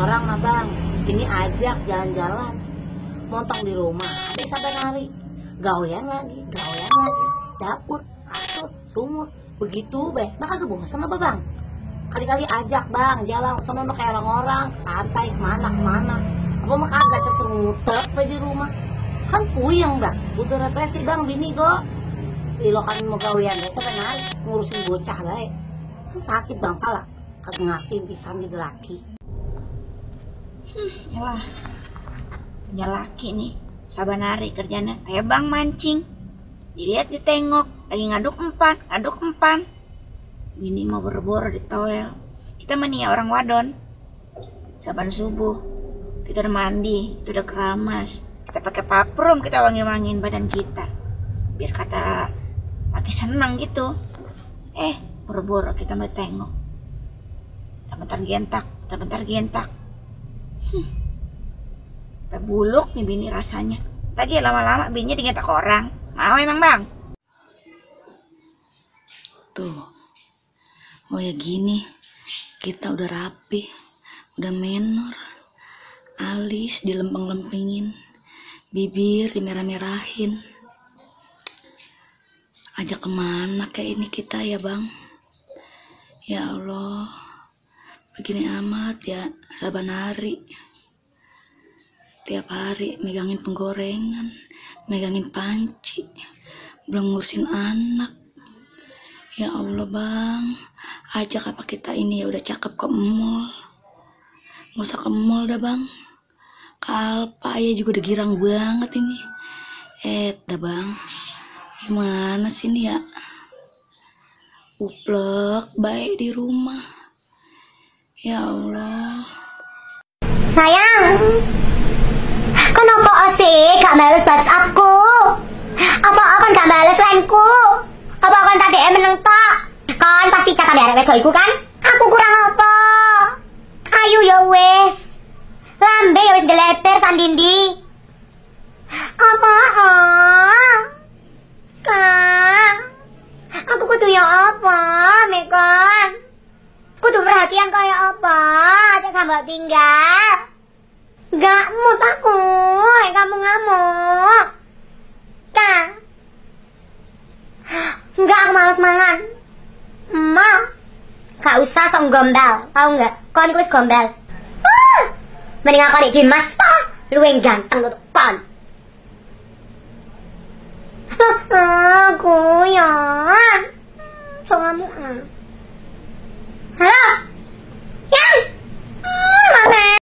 orang mah bang ini ajak jalan-jalan montong di rumah ada sabar hari gawean lagi gawean lagi dapur asut sumur begitu beh. Nah kagak bosan apa bang? Kali-kali ajak bang jalan sama kayak orang-orang pantai ke mana ke mana. Apa mah kagak pe di rumah. Kan puyeng bang. Butuh represi bang bini go Ilo kan mau gawean deh sebenarnya ngurusin bocah lah kan sakit bang pala. Kagak ngatin pisan di laki Yalah, punya laki nih. Sabanari kerjanya kayak bang mancing. Dilihat ditengok, lagi ngaduk empan, ngaduk empan. Ini mau berboro di toel. Kita ya, orang wadon. Saban subuh, kita udah mandi, kita udah keramas. Kita pakai paprum, kita wangi-wangin badan kita. Biar kata laki senang gitu. Eh, boro-boro kita mau tengok. Bentar gentak, bentar gentak. Sampai buluk nih bini rasanya. Tadi lama-lama bininya digentak orang. Mau emang bang? Tuh. Oh ya gini. Kita udah rapi. Udah menor. Alis dilempeng-lempengin. Bibir dimerah-merahin. Ajak ke mana kayak ini kita ya bang? Ya Allah. Begini amat ya. Saban hari. Tiap hari megangin penggorengan. Megangin panci. Belum ngurusin anak. Ya Allah bang. Ajak apa kita ini ya udah cakep ke mall. Nggak usah ke mall dah bang. Kalpa ya juga udah girang banget ini. Eh dah bang. Gimana sih ini ya? Uplek baik di rumah. Ya Allah. Sayang, kenapa sih gak balas WhatsAppku? Apa akan gak balas lainku? Apa akan tadi meneng tok? Kan pasti cakap ya wedok iku kan? Aku kurang apa? Ayo ya wis. Lambe ya wis geleper sandindi. Apa? Kak, aku kudu ya apa, Mekon? Kudu perhatian kayak apa? Aja kamu tinggal. Gak mood aku, males mangan. Ma. Gak usah sok gombal, tau nggak? Ini wis gombal. Ah, mending aku nih Dimas, pa. Lu yang ganteng tuh, kon. Aku ya. Sok ngamuk ah. Halo?